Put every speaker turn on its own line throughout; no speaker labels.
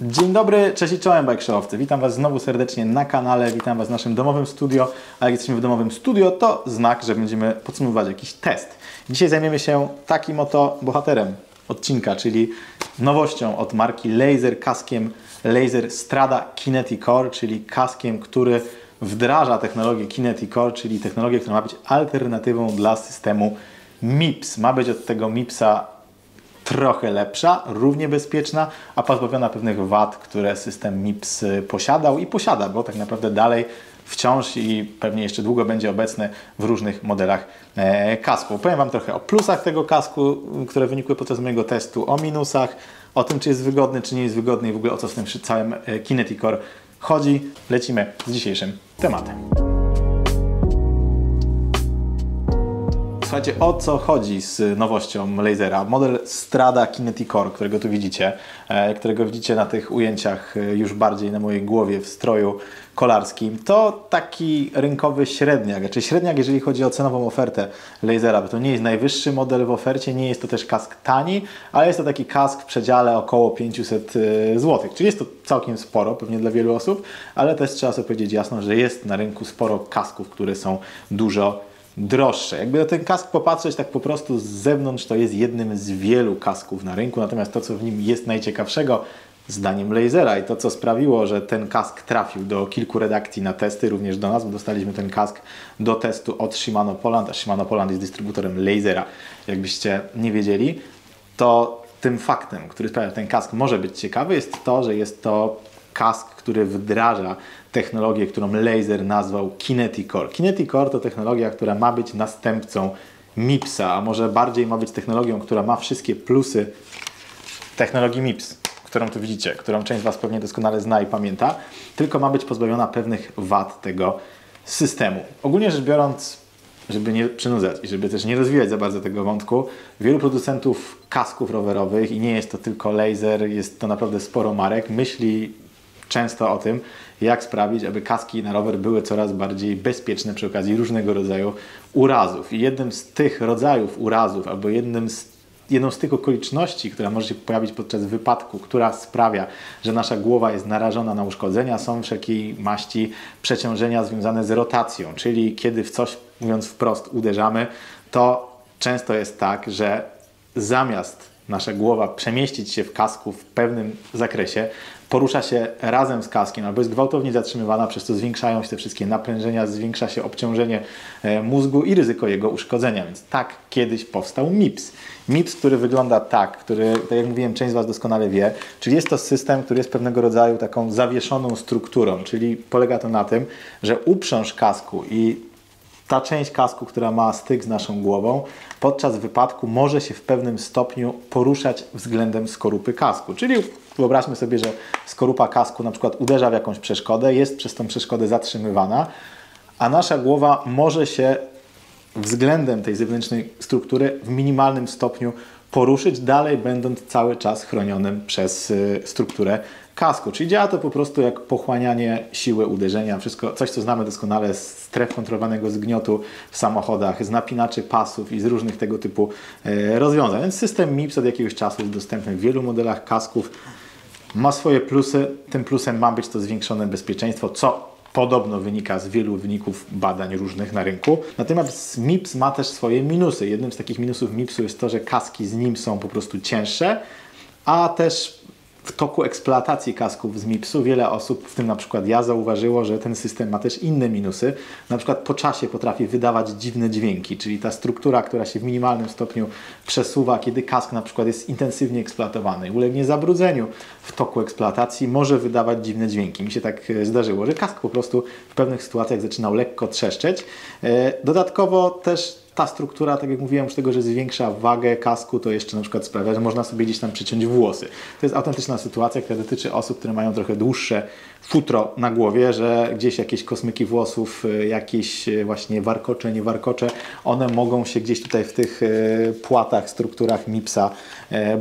Dzień dobry, cześć i czołem bike showowcy. Witam Was znowu serdecznie na kanale, witam Was w naszym domowym studio. A jak jesteśmy w domowym studio, to znak, że będziemy podsumowywać jakiś test. Dzisiaj zajmiemy się takim oto bohaterem odcinka, czyli nowością od marki Laser, kaskiem Laser Strada Kinetic Core, czyli kaskiem, który wdraża technologię Kinetic Core, czyli technologię, która ma być alternatywą dla systemu MIPS. Ma być od tego MIPSa trochę lepsza, równie bezpieczna, a pozbawiona pewnych wad, które system MIPS posiadał i posiada, bo tak naprawdę dalej wciąż i pewnie jeszcze długo będzie obecny w różnych modelach e, kasku. Powiem Wam trochę o plusach tego kasku, które wynikły podczas mojego testu, o minusach, o tym, czy jest wygodny, czy nie jest wygodny i w ogóle o co z tym całym e, Kinetic Core chodzi. Lecimy z dzisiejszym tematem. Słuchajcie, o co chodzi z nowością lasera? Model Strada Kinetic Core, którego tu widzicie, e, którego widzicie na tych ujęciach e, już bardziej na mojej głowie w stroju kolarskim, to taki rynkowy średniak, czyli średniak, jeżeli chodzi o cenową ofertę lasera, bo to nie jest najwyższy model w ofercie, nie jest to też kask tani, ale jest to taki kask w przedziale około 500 e, zł, czyli jest to całkiem sporo, pewnie dla wielu osób, ale też trzeba sobie powiedzieć jasno, że jest na rynku sporo kasków, które są dużo droższe. Jakby na ten kask popatrzeć tak po prostu z zewnątrz, to jest jednym z wielu kasków na rynku, natomiast to, co w nim jest najciekawszego, zdaniem Lasera i to, co sprawiło, że ten kask trafił do kilku redakcji na testy, również do nas, bo dostaliśmy ten kask do testu od Shimano Poland, a Shimano Poland jest dystrybutorem Lasera, jakbyście nie wiedzieli, to tym faktem, który sprawia, że ten kask może być ciekawy, jest to, że jest to kask, który wdraża technologię, którą laser nazwał Kinetic Core. Kinetic Core to technologia, która ma być następcą MIPSa, a może bardziej ma być technologią, która ma wszystkie plusy technologii MIPS, którą tu widzicie, którą część z Was pewnie doskonale zna i pamięta, tylko ma być pozbawiona pewnych wad tego systemu. Ogólnie rzecz biorąc, żeby nie przynudzać i żeby też nie rozwijać za bardzo tego wątku, wielu producentów kasków rowerowych i nie jest to tylko laser, jest to naprawdę sporo marek, myśli często o tym, jak sprawić, aby kaski na rower były coraz bardziej bezpieczne przy okazji różnego rodzaju urazów. I jednym z tych rodzajów urazów, albo jednym z jedną z tych okoliczności, która może się pojawić podczas wypadku, która sprawia, że nasza głowa jest narażona na uszkodzenia, są wszelkiej maści przeciążenia związane z rotacją, czyli kiedy w coś, mówiąc wprost, uderzamy, to często jest tak, że zamiast nasza głowa przemieścić się w kasku w pewnym zakresie, porusza się razem z kaskiem albo jest gwałtownie zatrzymywana, przez co zwiększają się te wszystkie naprężenia, zwiększa się obciążenie e, mózgu i ryzyko jego uszkodzenia. Więc tak kiedyś powstał MIPS. MIPS, który wygląda tak, który, tak jak mówiłem, część z Was doskonale wie, czyli jest to system, który jest pewnego rodzaju taką zawieszoną strukturą, czyli polega to na tym, że uprząż kasku i ta część kasku, która ma styk z naszą głową, podczas wypadku może się w pewnym stopniu poruszać względem skorupy kasku. Czyli wyobraźmy sobie, że skorupa kasku na przykład uderza w jakąś przeszkodę, jest przez tą przeszkodę zatrzymywana, a nasza głowa może się względem tej zewnętrznej struktury w minimalnym stopniu poruszyć, dalej będąc cały czas chronionym przez y, strukturę kasku. Czyli działa to po prostu jak pochłanianie siły uderzenia, wszystko, coś co znamy doskonale z stref kontrolowanego zgniotu w samochodach, z napinaczy pasów i z różnych tego typu y, rozwiązań. Więc system MIPS od jakiegoś czasu jest dostępny w wielu modelach kasków. Ma swoje plusy. Tym plusem ma być to zwiększone bezpieczeństwo, co podobno wynika z wielu wyników badań różnych na rynku. Natomiast MIPS ma też swoje minusy. Jednym z takich minusów MIPSu jest to, że kaski z nim są po prostu cięższe, a też w toku eksploatacji kasków z MIPS-u wiele osób, w tym na przykład ja, zauważyło, że ten system ma też inne minusy. Na przykład po czasie potrafi wydawać dziwne dźwięki, czyli ta struktura, która się w minimalnym stopniu przesuwa, kiedy kask na przykład jest intensywnie eksploatowany ulegnie zabrudzeniu w toku eksploatacji, może wydawać dziwne dźwięki. Mi się tak e, zdarzyło, że kask po prostu w pewnych sytuacjach zaczynał lekko trzeszczeć. E, dodatkowo też ta struktura, tak jak mówiłem, z tego, że zwiększa wagę kasku, to jeszcze na przykład sprawia, że można sobie gdzieś tam przyciąć włosy. To jest autentyczna sytuacja, która dotyczy osób, które mają trochę dłuższe futro na głowie, że gdzieś jakieś kosmyki włosów, y, jakieś y, właśnie warkocze, nie warkocze, one mogą się gdzieś tutaj w tych y, płatach, strukturach MIPSa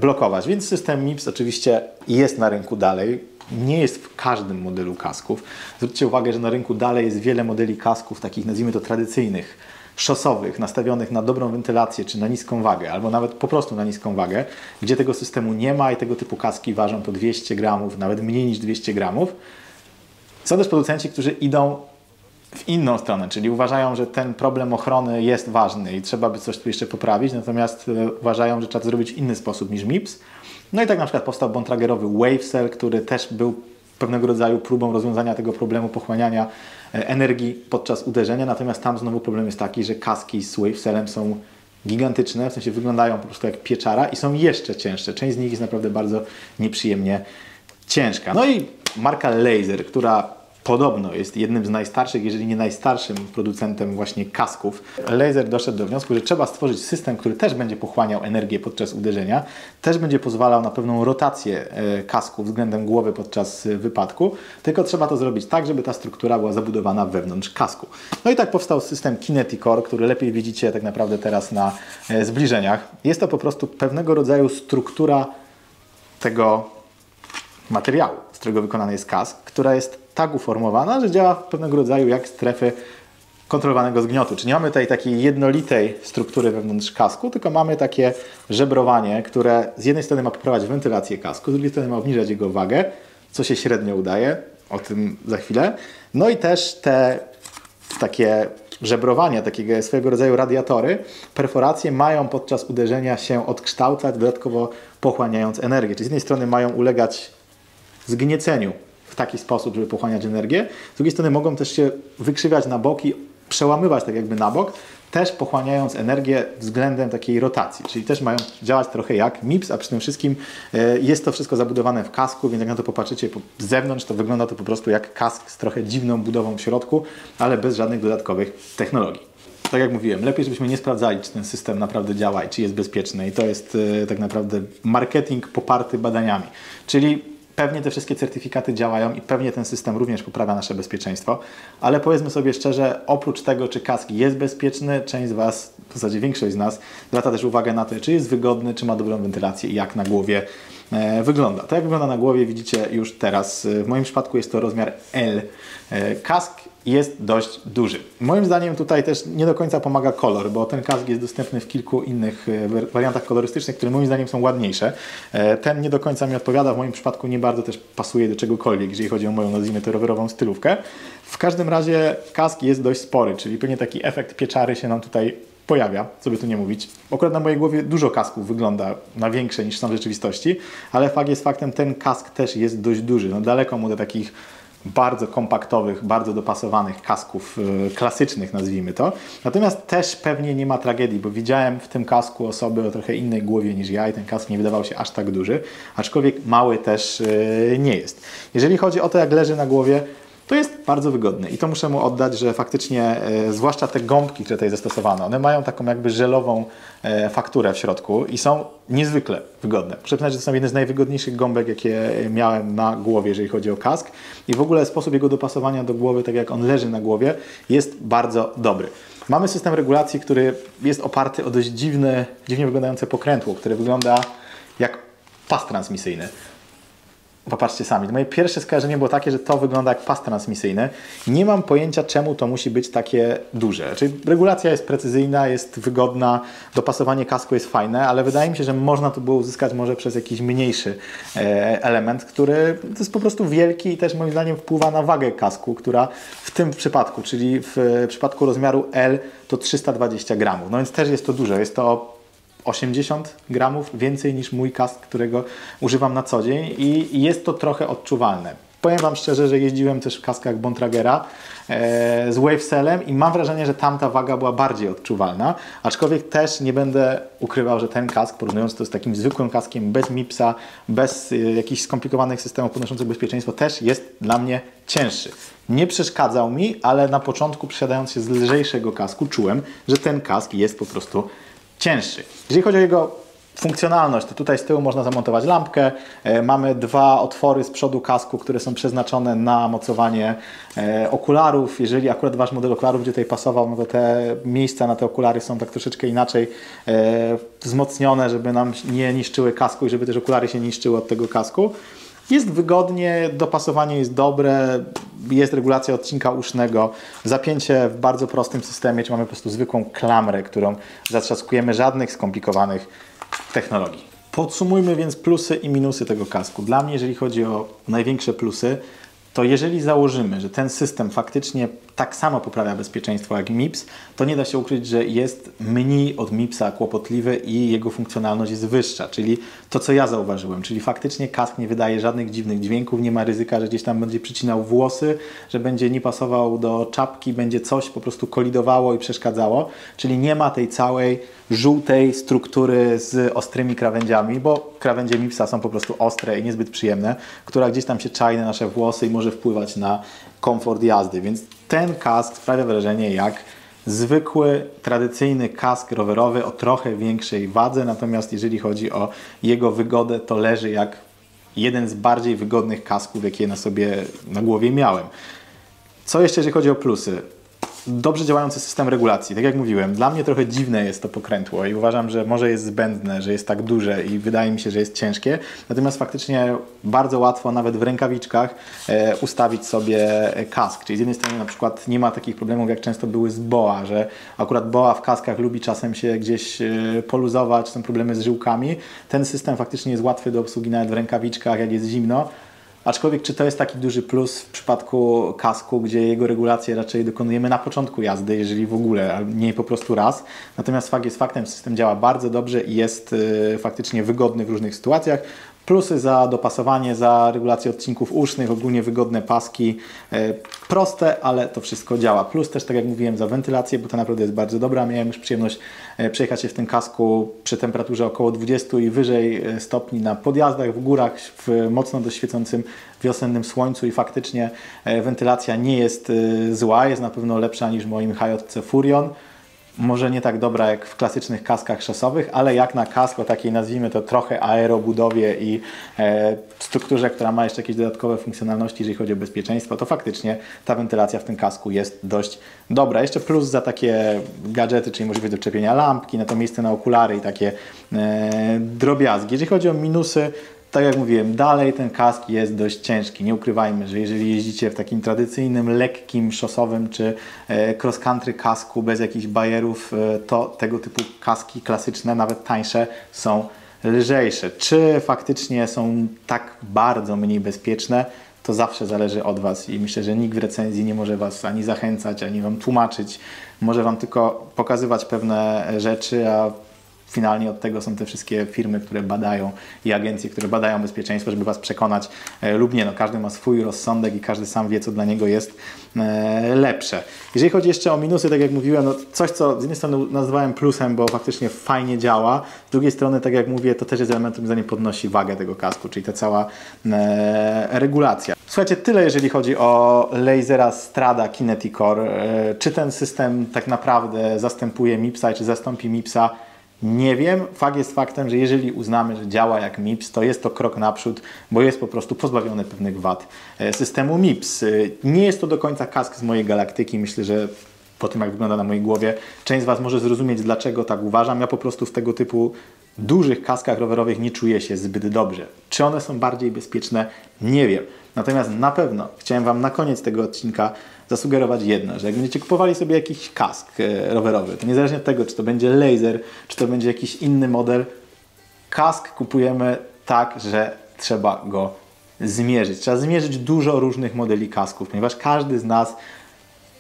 blokować. Więc system MIPS oczywiście jest na rynku dalej, nie jest w każdym modelu kasków. Zwróćcie uwagę, że na rynku dalej jest wiele modeli kasków, takich nazwijmy to tradycyjnych, szosowych, nastawionych na dobrą wentylację czy na niską wagę, albo nawet po prostu na niską wagę, gdzie tego systemu nie ma i tego typu kaski ważą po 200 gramów, nawet mniej niż 200 gramów. Są też producenci, którzy idą w inną stronę, czyli uważają, że ten problem ochrony jest ważny i trzeba by coś tu jeszcze poprawić, natomiast e, uważają, że trzeba to zrobić w inny sposób niż MIPS. No i tak na przykład powstał bontragerowy Wave Cell, który też był pewnego rodzaju próbą rozwiązania tego problemu pochłaniania e, energii podczas uderzenia, natomiast tam znowu problem jest taki, że kaski z Wave Cellem są gigantyczne, w sensie wyglądają po prostu jak pieczara i są jeszcze cięższe. Część z nich jest naprawdę bardzo nieprzyjemnie ciężka. No i marka Laser, która podobno jest jednym z najstarszych, jeżeli nie najstarszym producentem właśnie kasków. Laser doszedł do wniosku, że trzeba stworzyć system, który też będzie pochłaniał energię podczas uderzenia, też będzie pozwalał na pewną rotację e, kasku względem głowy podczas e, wypadku, tylko trzeba to zrobić tak, żeby ta struktura była zabudowana wewnątrz kasku. No i tak powstał system Kineticore, który lepiej widzicie tak naprawdę teraz na e, zbliżeniach. Jest to po prostu pewnego rodzaju struktura tego materiału, z którego wykonany jest kask, która jest tak uformowana, że działa w pewnego rodzaju jak strefy kontrolowanego zgniotu. Czyli nie mamy tutaj takiej jednolitej struktury wewnątrz kasku, tylko mamy takie żebrowanie, które z jednej strony ma poprawiać wentylację kasku, z drugiej strony ma obniżać jego wagę, co się średnio udaje, o tym za chwilę. No i też te takie żebrowania, takiego swojego rodzaju radiatory, perforacje mają podczas uderzenia się odkształcać, dodatkowo pochłaniając energię. Czyli z jednej strony mają ulegać zgnieceniu w taki sposób, żeby pochłaniać energię. Z drugiej strony mogą też się wykrzywiać na boki, przełamywać tak jakby na bok, też pochłaniając energię względem takiej rotacji, czyli też mają działać trochę jak MIPS, a przy tym wszystkim e, jest to wszystko zabudowane w kasku, więc jak na to popatrzycie z zewnątrz, to wygląda to po prostu jak kask z trochę dziwną budową w środku, ale bez żadnych dodatkowych technologii. Tak jak mówiłem, lepiej żebyśmy nie sprawdzali, czy ten system naprawdę działa i czy jest bezpieczny i to jest e, tak naprawdę marketing poparty badaniami, czyli Pewnie te wszystkie certyfikaty działają i pewnie ten system również poprawia nasze bezpieczeństwo, ale powiedzmy sobie szczerze, oprócz tego, czy kask jest bezpieczny, część z Was, w zasadzie większość z nas, zwraca też uwagę na to, czy jest wygodny, czy ma dobrą wentylację i jak na głowie e, wygląda. To jak wygląda na głowie widzicie już teraz. W moim przypadku jest to rozmiar L. E, kask jest dość duży. Moim zdaniem tutaj też nie do końca pomaga kolor, bo ten kask jest dostępny w kilku innych e, wariantach kolorystycznych, które moim zdaniem są ładniejsze. E, ten nie do końca mi odpowiada, w moim przypadku nie bardzo też pasuje do czegokolwiek, jeżeli chodzi o moją, nazwijmy to, rowerową stylówkę. W każdym razie kask jest dość spory, czyli pewnie taki efekt pieczary się nam tutaj pojawia, co by tu nie mówić. Akurat na mojej głowie dużo kasków wygląda na większe niż są w rzeczywistości, ale fakt jest faktem, ten kask też jest dość duży. No daleko mu do takich bardzo kompaktowych, bardzo dopasowanych kasków e, klasycznych, nazwijmy to. Natomiast też pewnie nie ma tragedii, bo widziałem w tym kasku osoby o trochę innej głowie niż ja i ten kask nie wydawał się aż tak duży, aczkolwiek mały też e, nie jest. Jeżeli chodzi o to, jak leży na głowie, to jest bardzo wygodne i to muszę mu oddać, że faktycznie, e, zwłaszcza te gąbki, które tutaj zastosowano, one mają taką jakby żelową e, fakturę w środku i są niezwykle wygodne. Muszę przyznać, że to są jedne z najwygodniejszych gąbek, jakie miałem na głowie, jeżeli chodzi o kask i w ogóle sposób jego dopasowania do głowy, tak jak on leży na głowie, jest bardzo dobry. Mamy system regulacji, który jest oparty o dość dziwne, dziwnie wyglądające pokrętło, które wygląda jak pas transmisyjny. Popatrzcie sami. Moje pierwsze skojarzenie było takie, że to wygląda jak pas transmisyjny. Nie mam pojęcia, czemu to musi być takie duże. Czyli regulacja jest precyzyjna, jest wygodna, dopasowanie kasku jest fajne, ale wydaje mi się, że można to było uzyskać może przez jakiś mniejszy e, element, który to jest po prostu wielki i też moim zdaniem wpływa na wagę kasku, która w tym przypadku, czyli w przypadku rozmiaru L to 320 gramów. No więc też jest to dużo. Jest to 80 gramów więcej niż mój kask, którego używam na co dzień i jest to trochę odczuwalne. Powiem Wam szczerze, że jeździłem też w kaskach Bontragera e, z Wavecellem i mam wrażenie, że tamta waga była bardziej odczuwalna, aczkolwiek też nie będę ukrywał, że ten kask, porównując to z takim zwykłym kaskiem bez MIPSa, bez e, jakichś skomplikowanych systemów podnoszących bezpieczeństwo, też jest dla mnie cięższy. Nie przeszkadzał mi, ale na początku przesiadając się z lżejszego kasku czułem, że ten kask jest po prostu cięższy. Jeżeli chodzi o jego funkcjonalność, to tutaj z tyłu można zamontować lampkę. E, mamy dwa otwory z przodu kasku, które są przeznaczone na mocowanie e, okularów. Jeżeli akurat Wasz model okularów będzie tutaj pasował, no to te miejsca na te okulary są tak troszeczkę inaczej e, wzmocnione, żeby nam nie niszczyły kasku i żeby też okulary się niszczyły od tego kasku. Jest wygodnie, dopasowanie jest dobre, jest regulacja odcinka usznego, zapięcie w bardzo prostym systemie, czy mamy po prostu zwykłą klamrę, którą zatrzaskujemy, żadnych skomplikowanych technologii. Podsumujmy więc plusy i minusy tego kasku. Dla mnie, jeżeli chodzi o największe plusy, to jeżeli założymy, że ten system faktycznie tak samo poprawia bezpieczeństwo jak MIPS, to nie da się ukryć, że jest mniej od MIPSa kłopotliwy i jego funkcjonalność jest wyższa, czyli to, co ja zauważyłem, czyli faktycznie kask nie wydaje żadnych dziwnych dźwięków, nie ma ryzyka, że gdzieś tam będzie przycinał włosy, że będzie nie pasował do czapki, będzie coś po prostu kolidowało i przeszkadzało, czyli nie ma tej całej żółtej struktury z ostrymi krawędziami, bo krawędzie MIPSa są po prostu ostre i niezbyt przyjemne, która gdzieś tam się czai na nasze włosy i może wpływać na komfort jazdy, więc ten kask sprawia wrażenie jak zwykły, tradycyjny kask rowerowy o trochę większej wadze, natomiast jeżeli chodzi o jego wygodę, to leży jak jeden z bardziej wygodnych kasków, jakie na sobie na głowie miałem. Co jeszcze, jeżeli chodzi o plusy? Dobrze działający system regulacji. Tak jak mówiłem, dla mnie trochę dziwne jest to pokrętło i uważam, że może jest zbędne, że jest tak duże i wydaje mi się, że jest ciężkie. Natomiast faktycznie bardzo łatwo nawet w rękawiczkach e, ustawić sobie kask. Czyli z jednej strony na przykład nie ma takich problemów, jak często były z BOA, że akurat BOA w kaskach lubi czasem się gdzieś e, poluzować, są problemy z żyłkami. Ten system faktycznie jest łatwy do obsługi nawet w rękawiczkach, jak jest zimno. Aczkolwiek czy to jest taki duży plus w przypadku kasku, gdzie jego regulację raczej dokonujemy na początku jazdy, jeżeli w ogóle, a nie po prostu raz. Natomiast fakt jest faktem, system działa bardzo dobrze i jest y, faktycznie wygodny w różnych sytuacjach. Plusy za dopasowanie, za regulację odcinków usznych, ogólnie wygodne paski, e, proste, ale to wszystko działa. Plus też, tak jak mówiłem, za wentylację, bo to naprawdę jest bardzo dobra. Miałem już przyjemność e, przejechać się w tym kasku przy temperaturze około 20 i wyżej e, stopni na podjazdach, w górach, w mocno doświecącym wiosennym słońcu i faktycznie wentylacja nie jest zła, jest na pewno lepsza niż w moim HJC Furion może nie tak dobra jak w klasycznych kaskach szosowych, ale jak na kask o takiej nazwijmy to trochę aerobudowie i e, strukturze, która ma jeszcze jakieś dodatkowe funkcjonalności, jeżeli chodzi o bezpieczeństwo, to faktycznie ta wentylacja w tym kasku jest dość dobra. Jeszcze plus za takie gadżety, czyli możliwość do czepienia lampki, na to miejsce na okulary i takie e, drobiazgi. Jeżeli chodzi o minusy, tak jak mówiłem, dalej ten kask jest dość ciężki. Nie ukrywajmy, że jeżeli jeździcie w takim tradycyjnym, lekkim, szosowym czy e, cross country kasku bez jakichś bajerów, e, to tego typu kaski klasyczne, nawet tańsze, są lżejsze. Czy faktycznie są tak bardzo mniej bezpieczne? To zawsze zależy od Was i myślę, że nikt w recenzji nie może Was ani zachęcać, ani Wam tłumaczyć. Może Wam tylko pokazywać pewne rzeczy, a finalnie od tego są te wszystkie firmy, które badają i agencje, które badają bezpieczeństwo, żeby Was przekonać e, lub nie. No, każdy ma swój rozsądek i każdy sam wie, co dla niego jest e, lepsze. Jeżeli chodzi jeszcze o minusy, tak jak mówiłem, no coś, co z jednej strony nazywałem plusem, bo faktycznie fajnie działa, z drugiej strony, tak jak mówię, to też jest element, który zdaniem podnosi wagę tego kasku, czyli ta cała e, regulacja. Słuchajcie, tyle jeżeli chodzi o lasera Strada Kineticore. E, czy ten system tak naprawdę zastępuje MIPSa, czy zastąpi MIPSa? Nie wiem. Fakt jest faktem, że jeżeli uznamy, że działa jak MIPS, to jest to krok naprzód, bo jest po prostu pozbawiony pewnych wad e, systemu MIPS. E, nie jest to do końca kask z mojej galaktyki. Myślę, że po tym, jak wygląda na mojej głowie, część z Was może zrozumieć, dlaczego tak uważam. Ja po prostu w tego typu dużych kaskach rowerowych nie czuję się zbyt dobrze. Czy one są bardziej bezpieczne? Nie wiem. Natomiast na pewno chciałem Wam na koniec tego odcinka zasugerować jedno, że jak będziecie kupowali sobie jakiś kask e, rowerowy, to niezależnie od tego, czy to będzie laser, czy to będzie jakiś inny model, kask kupujemy tak, że trzeba go zmierzyć. Trzeba zmierzyć dużo różnych modeli kasków, ponieważ każdy z nas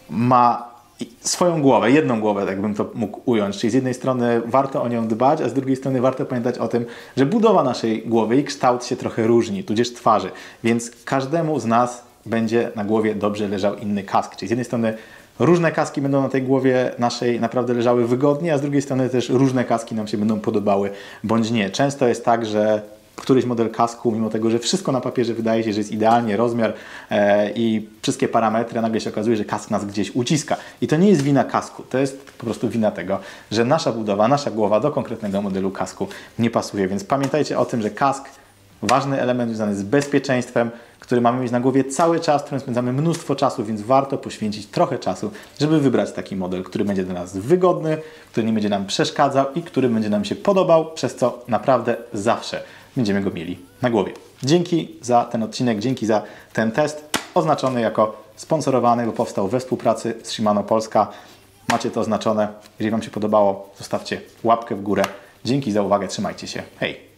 ma swoją głowę, jedną głowę, tak bym to mógł ująć. Czyli z jednej strony warto o nią dbać, a z drugiej strony warto pamiętać o tym, że budowa naszej głowy i kształt się trochę różni, tudzież twarzy. Więc każdemu z nas będzie na głowie dobrze leżał inny kask. Czyli z jednej strony różne kaski będą na tej głowie naszej naprawdę leżały wygodnie, a z drugiej strony też różne kaski nam się będą podobały bądź nie. Często jest tak, że któryś model kasku, mimo tego, że wszystko na papierze wydaje się, że jest idealnie, rozmiar e, i wszystkie parametry, nagle się okazuje, że kask nas gdzieś uciska. I to nie jest wina kasku, to jest po prostu wina tego, że nasza budowa, nasza głowa do konkretnego modelu kasku nie pasuje. Więc pamiętajcie o tym, że kask ważny element związany z bezpieczeństwem, który mamy mieć na głowie cały czas, którym spędzamy mnóstwo czasu, więc warto poświęcić trochę czasu, żeby wybrać taki model, który będzie dla nas wygodny, który nie będzie nam przeszkadzał i który będzie nam się podobał, przez co naprawdę zawsze będziemy go mieli na głowie. Dzięki za ten odcinek, dzięki za ten test. oznaczony jako sponsorowany, bo powstał we współpracy z Shimano Polska. Macie to oznaczone. Jeżeli Wam się podobało, zostawcie łapkę w górę. Dzięki za uwagę, trzymajcie się. Hej!